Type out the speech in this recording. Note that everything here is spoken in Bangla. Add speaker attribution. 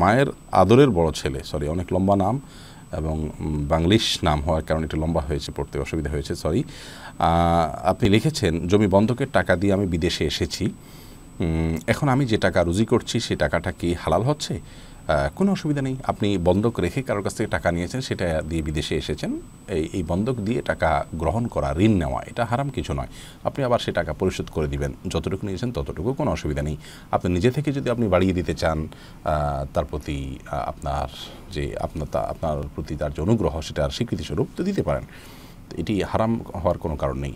Speaker 1: মায়ের আদরের বড় ছেলে সরি অনেক লম্বা নাম এবং বাংলিশ নাম হওয়ার কারণে একটু লম্বা হয়েছে, পড়তে অসুবিধা হয়েছে সরি আপনি লিখেছেন, জমি বন্ধকের টাকা দিয়ে আমি বিদেশে এসেছি। এখন আমি যে টাকা রুজি করছি সেই টাকাটা কি হালাল হচ্ছে? কোনো অসুবিধা নেই। আপনি বন্ধক রেখে কারোর কাছ থেকে টাকা নিয়েছেন, সেটা দিয়ে বিদেশে এসেছেন। এই এই বন্ধক দিয়ে টাকা গ্রহণ করা, ঋণ নেওয়া, এটা হারাম কিছু নয়। আপনি আবার সে টাকা পরিশোধ করে দিবেন। যতটুকু নিয়েছেন ততটুকু কোনো অসুবিধা নেই। আপনি নিজে থেকে যদি আপনি বাড়িয়ে দিতে চান তার প্রতি আপনার যে আপনার আপনার প্রতি তার যে অনুগ্রহ, সেটার স্বীকৃতিস্বরূপ তো দিতে পারেন। এটি হারাম হওয়ার কোনো কারণ নেই।